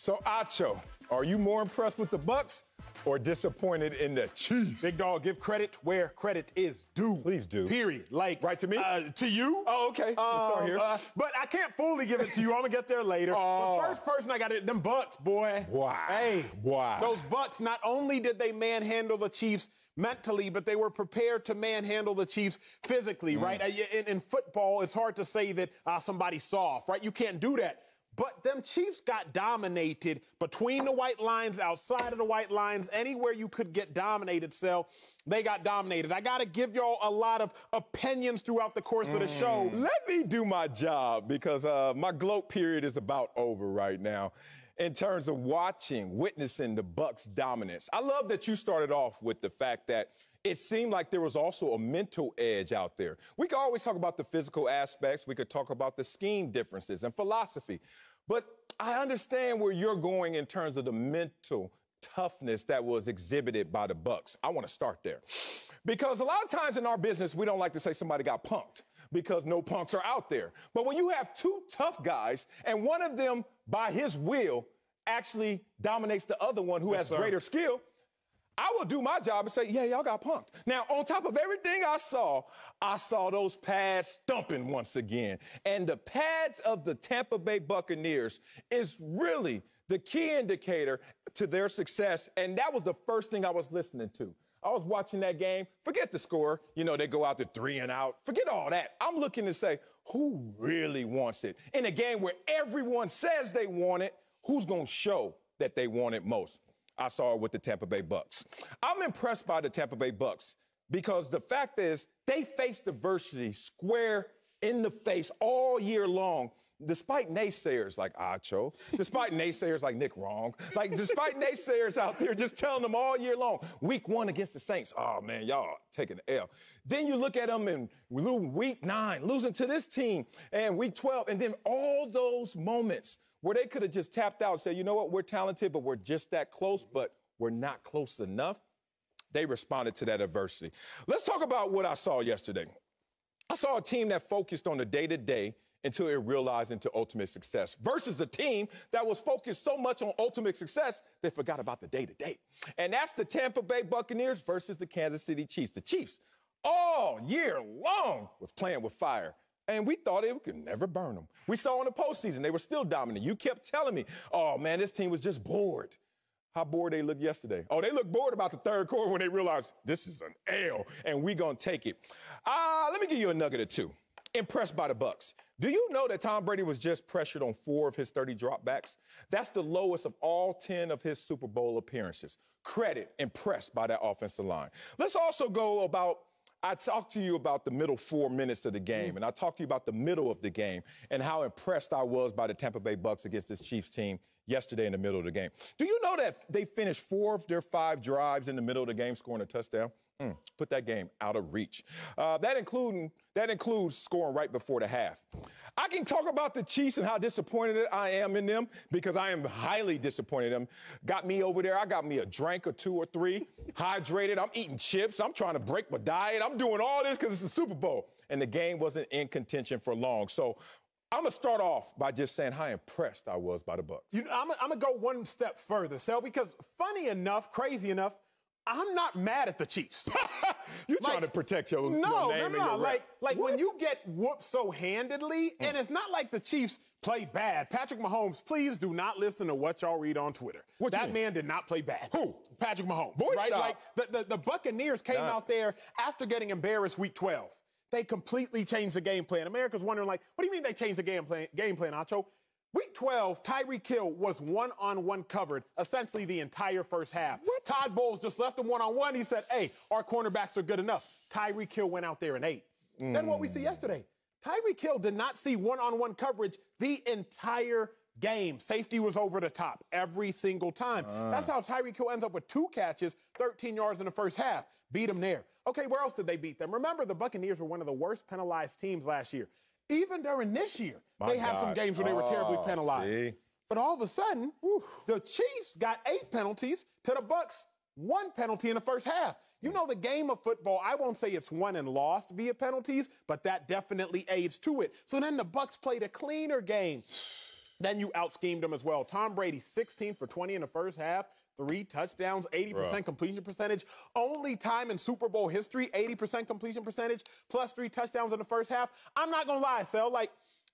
So, Acho, are you more impressed with the Bucs or disappointed in the Chiefs? Big dog, give credit where credit is due. Please do. Period. Like right to me? Uh, to you. Oh, okay. Let's start here. Uh, but I can't fully give it to you. I'm gonna get there later. Oh. But first person I got it, them Bucs, boy. Wow. Hey, Wow. Those Bucs. Not only did they manhandle the Chiefs mentally, but they were prepared to manhandle the Chiefs physically. Mm. Right. Uh, In, in football, it's hard to say that uh, somebody's soft. Right. You can't do that. But them Chiefs got dominated between the white lines, outside of the white lines, anywhere you could get dominated, Sel, they got dominated. I got to give y'all a lot of opinions throughout the course of the show. Let me do my job because uh, my gloat period is about over right now in terms of watching, witnessing the Bucs' dominance. I love that you started off with the fact that it seemed like there was also a mental edge out there. We could always talk about the physical aspects, we could talk about the scheme differences and philosophy. But I understand where you're going in terms of the mental toughness that was exhibited by the Bucs. I want to start there. Because a lot of times in our business, we don't like to say somebody got punked because no punks are out there. But when you have two tough guys and one of them, by his will, actually dominates the other one who Yes, has sir. greater skill, I will do my job and say, yeah, y'all got punked. Now, on top of everything I saw, I saw those pads thumping once again. And the pads of the Tampa Bay Buccaneers is really the key indicator to their success. And that was the first thing I was listening to. I was watching that game. Forget the score. You know, they go out to three and out. Forget all that. I'm looking to say, who really wants it? In a game where everyone says they want it, who's going to show that they want it most? I saw it with the Tampa Bay Bucs. I'm impressed by the Tampa Bay Bucs because the fact is they face adversity square in the face all year long. Despite naysayers like Acho, despite naysayers like Nick Wrong, like despite naysayers out there just telling them all year long, week one against the Saints, oh man, y'all taking the L. Then you look at them in week nine, losing to this team, and week 12, and then all those moments where they could have just tapped out and said, you know what, we're talented, but we're just that close, but we're not close enough. They responded to that adversity. Let's talk about what I saw yesterday. I saw a team that focused on the day to day until it realized into ultimate success versus a team that was focused so much on ultimate success they forgot about the day to day. And that's the Tampa Bay Buccaneers versus the Kansas City Chiefs. The Chiefs all year long was playing with fire. And we thought it could never burn them. We saw in the postseason, they were still dominant. You kept telling me, oh man, this team was just bored. How bored they looked yesterday. Oh, they looked bored about the third quarter when they realized this is an L and we gonna take it. Uh, let me give you a nugget or two. Impressed by the Bucs. Do you know that Tom Brady was just pressured on four of his 30 dropbacks? That's the lowest of all 10 of his Super Bowl appearances. Credit, impressed by that offensive line. Let's also go about I talked to you about the middle four minutes of the game, mm. and I talked to you about the middle of the game and how impressed I was by the Tampa Bay Bucs against this Chiefs team yesterday in the middle of the game. Do you know that they finished four of their five drives in the middle of the game scoring a touchdown? Mm, put that game out of reach. Uh, that including that includes scoring right before the half. I can talk about the Chiefs and how disappointed I am in them because I am highly disappointed in them. Got me over there. I got me a drink or two or three, hydrated. I'm eating chips. I'm trying to break my diet. I'm doing all this because it's the Super Bowl. And the game wasn't in contention for long. So I'm gonna start off by just saying how impressed I was by the Bucs. You know, I'm, I'm gonna go one step further, Sel, because funny enough, crazy enough, I'm not mad at the Chiefs. You're trying to protect your, no, your no, name and no. your rep. Like, like when you get whooped so handedly, mm. and it's not like the Chiefs play bad. Patrick Mahomes, please do not listen to what y'all read on Twitter. What that man did not play bad. Who? Patrick Mahomes. Boy, right? stop. Like the, the, the Buccaneers came Nah. out there after getting embarrassed week 12. They completely changed the game plan. America's wondering, like, what do you mean they changed the game plan, game plan, Acho? Week 12, Tyreek Hill was one on one covered essentially the entire first half. What? Todd Bowles just left him one on one. He said, hey, our cornerbacks are good enough. Tyreek Hill went out there and ate. Then what we see yesterday, Tyreek Hill did not see one on one coverage the entire game. Safety was over the top every single time. Ah. That's how Tyreek Hill ends up with two catches, 13 yards in the first half. Beat them there. Okay, where else did they beat them? Remember, the Buccaneers were one of the worst penalized teams last year. Even during this year, My they have some games where they were terribly Oh, penalized. see? But all of a sudden, the Chiefs got eight penalties to the Bucs one penalty in the first half. You know the game of football, I won't say it's won and lost via penalties, but that definitely aids to it. So then the Bucs played a cleaner game. then you out schemed them as well. Tom Brady, 16 for 20 in the first half, three touchdowns, 80% Bruh. completion percentage. Only time in Super Bowl history, 80% completion percentage, plus three touchdowns in the first half. I'm not gonna lie, Sel, like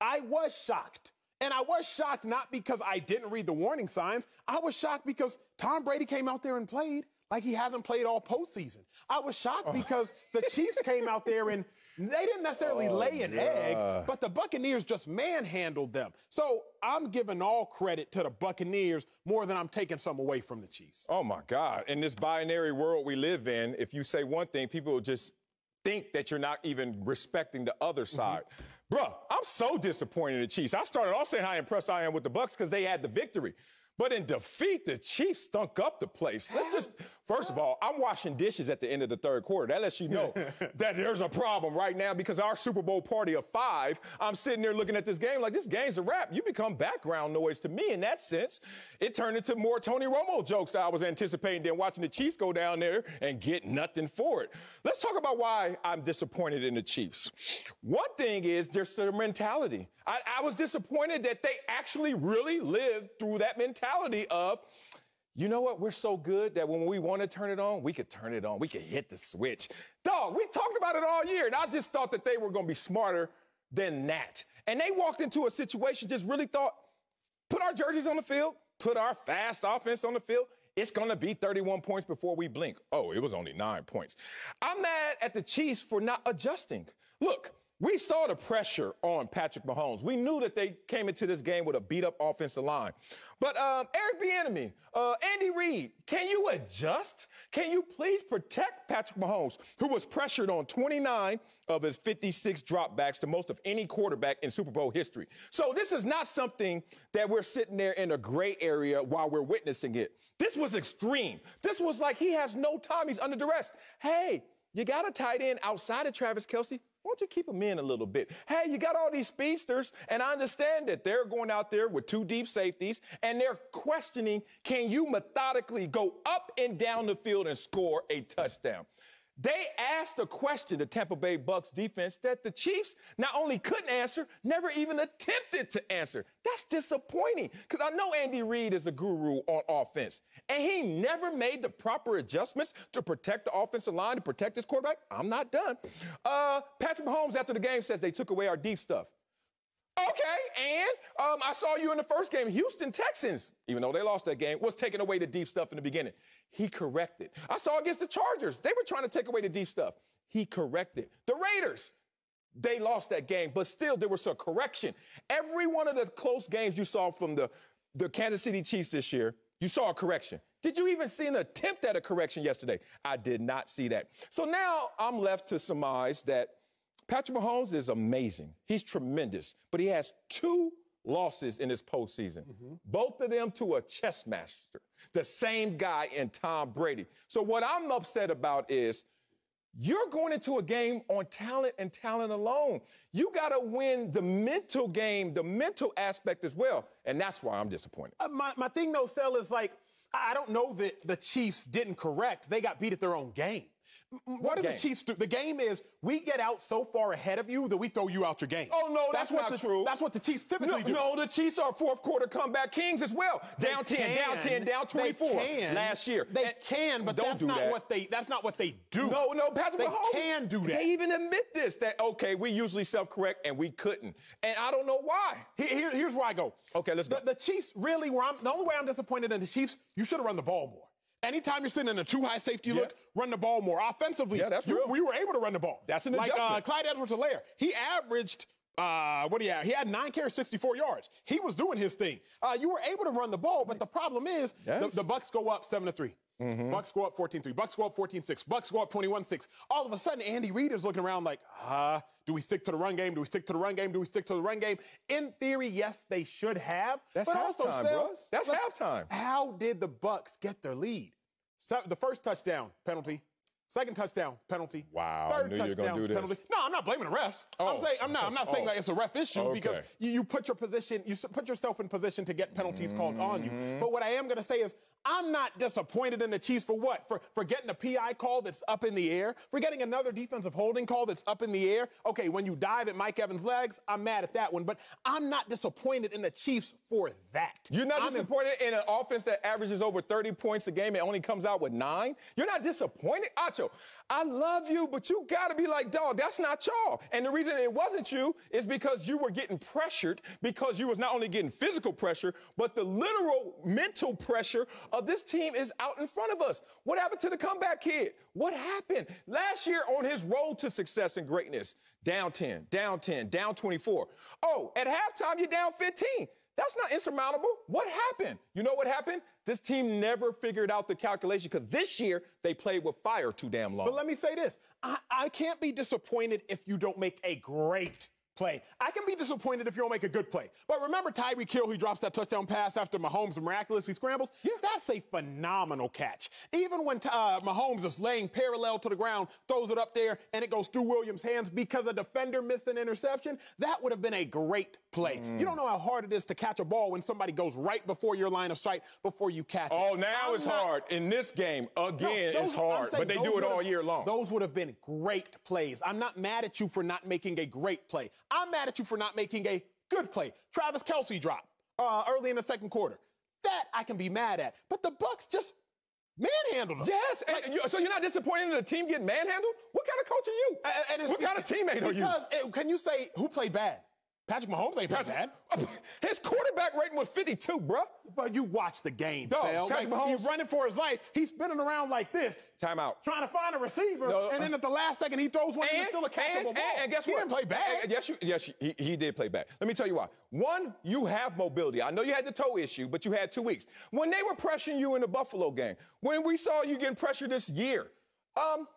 I was shocked. And I was shocked not because I didn't read the warning signs. I was shocked because Tom Brady came out there and played like he hasn't played all postseason. I was shocked oh. because the Chiefs came out there and they didn't necessarily oh, lay an yeah. egg, but the Buccaneers just manhandled them. So I'm giving all credit to the Buccaneers more than I'm taking some away from the Chiefs. Oh my God. In this binary world we live in, if you say one thing, people will just think that you're not even respecting the other mm-hmm. side. Mm-hmm. Bruh, I'm so disappointed in the Chiefs. I started off saying how impressed I am with the Bucs because they had the victory. But in defeat, the Chiefs stunk up the place. Let's just, first of all, I'm washing dishes at the end of the third quarter. That lets you know that there's a problem right now because our Super Bowl party of five, I'm sitting there looking at this game like this game's a wrap. You become background noise to me in that sense. It turned into more Tony Romo jokes I was anticipating than watching the Chiefs go down there and get nothing for it. Let's talk about why I'm disappointed in the Chiefs. One thing is there's their mentality. I, I was disappointed that they actually really lived through that mentality mentality of, you know what? We're so good that when we want to turn it on, we could turn it on. We could hit the switch. Dog, we talked about it all year, and I just thought that they were going to be smarter than that. And they walked into a situation, just really thought, put our jerseys on the field, put our fast offense on the field. It's going to be 31 points before we blink. Oh, it was only nine points. I'm mad at the Chiefs for not adjusting. Look, we saw the pressure on Patrick Mahomes. We knew that they came into this game with a beat up offensive line. But um, Eric Bieniemy, uh, Andy Reid, can you adjust? Can you please protect Patrick Mahomes, who was pressured on 29 of his 56 dropbacks, the most of any quarterback in Super Bowl history? So this is not something that we're sitting there in a gray area while we're witnessing it. This was extreme. This was like he has no time. He's under duress. Hey, you got a tight end outside of Travis Kelce. Why don't you keep them in a little bit? Hey, you got all these speedsters, and I understand that they're going out there with two deep safeties, and they're questioning can you methodically go up and down the field and score a touchdown? They asked a question, the Tampa Bay Bucs defense, that the Chiefs not only couldn't answer, never even attempted to answer. That's disappointing because I know Andy Reid is a guru on offense, and he never made the proper adjustments to protect the offensive line, to protect his quarterback. I'm not done. Uh, Patrick Mahomes, after the game, says they took away our deep stuff. Okay, and um, I saw you in the first game. Houston Texans, even though they lost that game, was taking away the deep stuff in the beginning. He corrected. I saw against the Chargers, they were trying to take away the deep stuff. He corrected. The Raiders, they lost that game, but still there was a correction. Every one of the close games you saw from the, the Kansas City Chiefs this year, you saw a correction. Did you even see an attempt at a correction yesterday? I did not see that. So now I'm left to surmise that Patrick Mahomes is amazing. He's tremendous, but he has two losses in his postseason. Mm-hmm. Both of them to a chess master, the same guy in Tom Brady. So what I'm upset about is you're going into a game on talent and talent alone. You got to win the mental game, the mental aspect as well. And that's why I'm disappointed. Uh, my, my thing, though, Sel, is like, I don't know that the Chiefs didn't correct. They got beat at their own game. Mm, what do the Chiefs do? The game is we get out so far ahead of you that we throw you out your game. Oh no, that's, that's what not the, true. That's what the Chiefs typically no, do. No, the Chiefs are fourth quarter comeback kings as well. Down they 10, can. down 10, down 24 last year. They and can, but that's not that. what they that's not what they do. No, no, Patrick they Mahomes can do that. They even admit this that okay, we usually self-correct and we couldn't. And I don't know why. Here, here's where I go. Okay, let's the, go. The Chiefs really where I'm the only way I'm disappointed in the Chiefs, you should have run the ball more. Anytime you're sitting in a too high safety yeah. look, run the ball more. Offensively, yeah, that's you, real. we were able to run the ball. That's an like, adjustment. Uh, Clyde Edwards-Helaire, he averaged uh, what do you have? He had nine carries, 64 yards. He was doing his thing. Uh, you were able to run the ball, but the problem is yes. the, the Bucs go up seven to 3 mm-hmm. Bucs go up 14-3. Bucs go up 14-6. Bucs go up 21-6. All of a sudden, Andy Reid is looking around like, uh, do we stick to the run game? Do we stick to the run game? Do we stick to the run game? In theory, yes, they should have. That's but halftime, also, bro. That's halftime. How did the Bucs get their lead? the first touchdown penalty. Second touchdown penalty. Wow. Third touchdown penalty. No, I'm not blaming the refs. Oh. I'm saying I'm not. I'm not saying oh. that it's a ref issue okay. because you, you, put your position, you put yourself in position to get penalties mm-hmm. called on you. Mm-hmm. But what I am going to say is I'm not disappointed in the Chiefs for what? For, for getting a PI call that's up in the air? For getting another defensive holding call that's up in the air? Okay, when you dive at Mike Evans' legs, I'm mad at that one, but I'm not disappointed in the Chiefs for that. You're not I'm disappointed in an offense that averages over 30 points a game and only comes out with nine? You're not disappointed? Acho, I love you, but you got to be like, dog, that's not y'all. And the reason it wasn't you is because you were getting pressured because you was not only getting physical pressure, but the literal mental pressure of this team is out in front of us. What happened to the comeback kid? What happened? Last year on his road to success and greatness, down 10, down 10, down 24. Oh, at halftime, you're down 15. That's not insurmountable. What happened? You know what happened? This team never figured out the calculation because this year they played with fire too damn long. But let me say this I, I can't be disappointed if you don't make a great play. I can be disappointed if you don't make a good play. But remember Tyreek Hill, who drops that touchdown pass after Mahomes miraculously scrambles? Yeah. That's a phenomenal catch. Even when uh, Mahomes is laying parallel to the ground, throws it up there, and it goes through Williams' hands because a defender missed an interception, that would have been a great play. Mm. You don't know how hard it is to catch a ball when somebody goes right before your line of sight before you catch it. Oh, now I'm it's not, hard. In this game, again, no, it's hard. But they do it all year long. Those would have been great plays. I'm not mad at you for not making a great play. I'm mad at you for not making a good play. Travis Kelce drop uh, early in the second quarter. That I can be mad at. But the Bucs just manhandled them. Yes. Like, so you're not disappointed in the team getting manhandled? What kind of coach are you? And, and what kind of teammate are you? Because can you say who played bad? Patrick Mahomes ain't Patrick, bad. His quarterback rating was 52, bro. But you watch the game, Dog, Sal. Patrick like, Mahomes, he's running for his life. He's spinning around like this. Timeout. Trying to find a receiver. No, and then at the last second, he throws one and, and still a catchable and, ball. And, and guess he what? He didn't play bad. And, yes, you, yes he, he did play bad. Let me tell you why. One, you have mobility. I know you had the toe issue, but you had two weeks. When they were pressuring you in the Buffalo game, when we saw you getting pressure this year, um,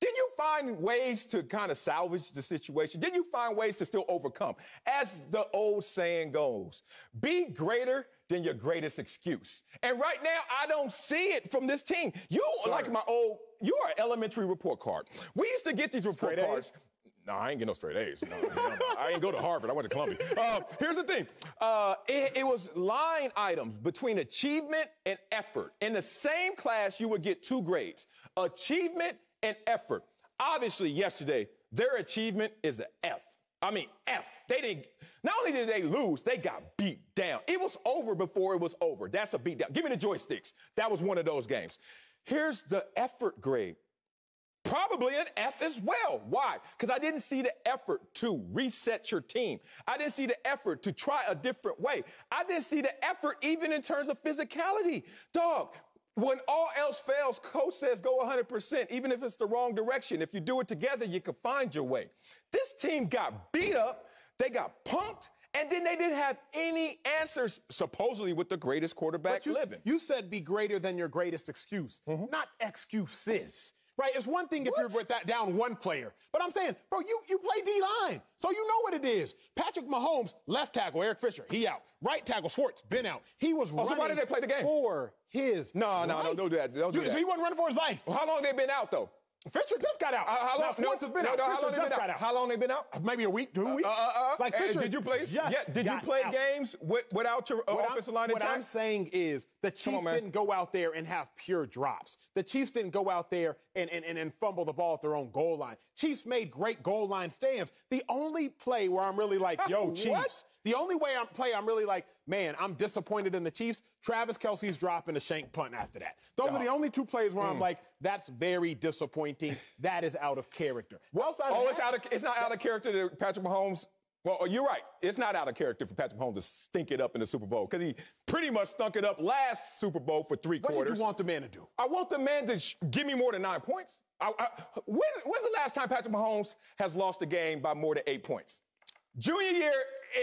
did you find ways to kind of salvage the situation? Did you find ways to still overcome? As the old saying goes, be greater than your greatest excuse. And right now, I don't see it from this team. You Sorry. like my old, you are elementary report card. We used to get these report Straight cards. A's? No, I ain't get no straight A's. No, no, no. I ain't go to Harvard. I went to Columbia. Uh, here's the thing. Uh, it, it, was line items between achievement and effort. In the same class, you would get two grades: achievement and effort. Obviously, yesterday, their achievement is an F. I mean, F. They didn't, not only did they lose, they got beat down. It was over before it was over. That's a beat down. Give me the joysticks. That was one of those games. Here's the effort grade. Probably an F as well. Why? Because I didn't see the effort to reset your team. I didn't see the effort to try a different way. I didn't see the effort even in terms of physicality. Dog, when all else fails, coach says go 100%, even if it's the wrong direction. If you do it together, you can find your way. This team got beat up, they got punked, and then they didn't have any answers, supposedly with the greatest quarterback you, living. You said be greater than your greatest excuse, mm-hmm. not excuses. Right? It's one thing if what? you're with that down one player. But I'm saying, bro, you, you play D line. So you know what it is. Patrick Mahomes, left tackle, Eric Fisher, he out. Right tackle, Schwartz, been out. He was oh, running so why did they play the game? for his No, no, no, don't do that. Don't do you, that. he wasn't running for his life. Well, how long they been out, though? Fisher just got out. Uh, how long? No, been no, out. No, how long just got out. How long they been out? Maybe a week, two uh, weeks. Uh, uh, uh, like Fisher, did you play? Yeah. Did you play out. games with, without your uh, offensive line What I'm saying is the Chiefs on, didn't go out there and have pure drops. The Chiefs didn't go out there and, and, and, and fumble the ball at their own goal line. Chiefs made great goal line stands. The only play where I'm really like, yo, Chiefs. The only way I'm play, I'm really like, man, I'm disappointed in the Chiefs. Travis Kelce's dropping a shank punt after that. Those are the only two plays where mm. I'm like, that's very disappointing. that is out of character. Well, oh, it's out of it's not out of character Patrick Mahomes. Well, you're right. It's not out of character for Patrick Mahomes to stink it up in the Super Bowl because he pretty much stunk it up last Super Bowl for three what quarters. What do you want the man to do? I want the man to sh- give me more than nine points. I, I, when, when's the last time Patrick Mahomes has lost a game by more than eight points? Junior year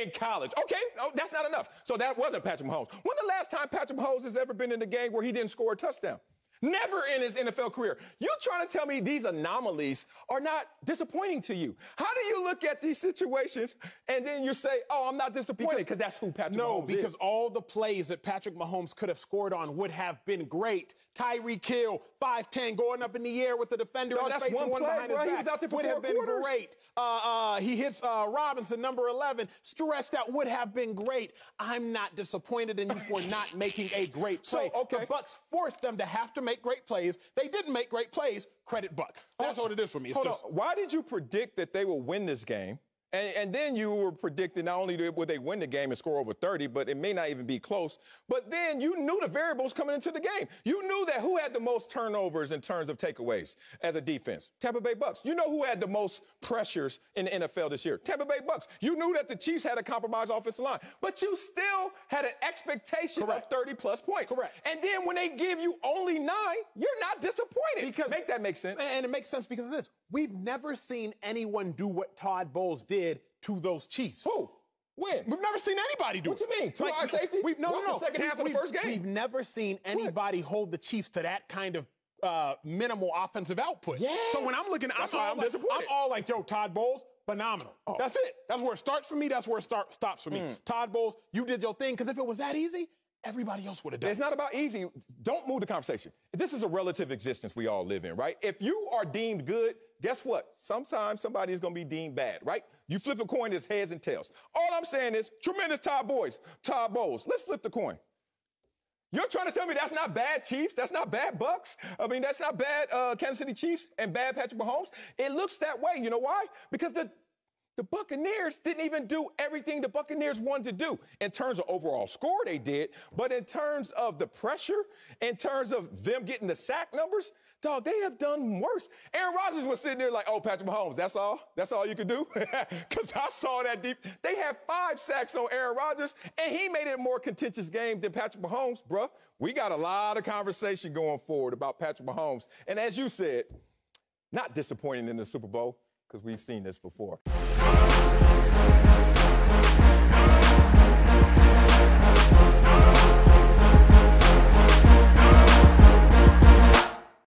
in college. Okay, no, that's not enough. So that wasn't Patrick Mahomes. When the last time Patrick Mahomes has ever been in a game where he didn't score a touchdown? Never in his NFL career. You trying to tell me these anomalies are not disappointing to you? How do you look at these situations and then you say, "Oh, I'm not disappointed," because that's who Patrick mahomes no, Mahomes because is. all the plays that Patrick Mahomes could have scored on would have been great. Tyreek Hill, 5'10, going up in the air with the defender No, in his that's face and one one play, behind bro. his He back. was out there for would have been quarters. great. Uh, uh, he hits uh, Robinson, number 11, stretched out, would have been great. I'm not disappointed in you for not making a great play. So, okay. The Bucs forced them to have to make great plays. They didn't make great plays. Credit Bucs. That's what it is for me. Hold just, on. Why did you predict that they will win this game? And, and then you were predicting not only would they win the game and score over 30, but it may not even be close. But then you knew the variables coming into the game. You knew that who had the most turnovers in terms of takeaways as a defense? Tampa Bay Bucs. You know who had the most pressures in the NFL this year? Tampa Bay Bucs. You knew that the Chiefs had a compromised offensive line, but you still had an expectation Correct. of 30 plus points. Correct. And then when they give you only nine, you're not disappointed. Because- make that make sense. And it makes sense because of this. We've never seen anyone do what Todd Bowles did to those Chiefs. Who? When? We've never seen anybody do What it. you mean? Two our safeties? We've, no, Watch no, no. the second half of the first game. We've never seen anybody hold the Chiefs to that kind of uh, minimal offensive output. Yes. So when I'm looking, I'm, all I'm like. I'm all like, yo, Todd Bowles, phenomenal. That's it. That's where it starts for me. That's where it start, stops for me. Todd Bowles, you did your thing. Because if it was that easy, everybody else would have done It's not about easy. Don't move the conversation. This is a relative existence we all live in, right? If you are deemed good, guess what? Sometimes somebody is going to be deemed bad, right? You flip a coin, it's heads and tails. All I'm saying is tremendous Todd Boys, Todd Bowles. Let's flip the coin. You're trying to tell me that's not bad Chiefs? That's not bad Bucs? I mean, that's not bad uh, Kansas City Chiefs and bad Patrick Mahomes? It looks that way. You know why? Because the the Buccaneers didn't even do everything the Buccaneers wanted to do. In terms of overall score, they did, but in terms of the pressure, in terms of them getting the sack numbers, dog, they have done worse. Aaron Rodgers was sitting there like, oh, Patrick Mahomes, that's all? That's all you could do? Because I saw that deep. They had five sacks on Aaron Rodgers, and he made it a more contentious game than Patrick Mahomes, bruh. We got a lot of conversation going forward about Patrick Mahomes. And as you said, not disappointing in the Super Bowl, because we've seen this before.